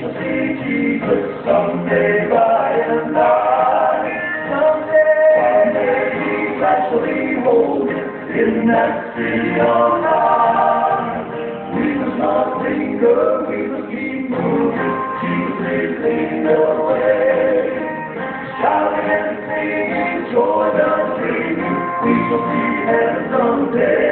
shall see Jesus someday by and by. Someday, someday he's actually holding in that city on high. We must not linger, we must keep moving. Jesus is leading the way. Shouting and singing, joy bells ringing, we shall see heaven someday.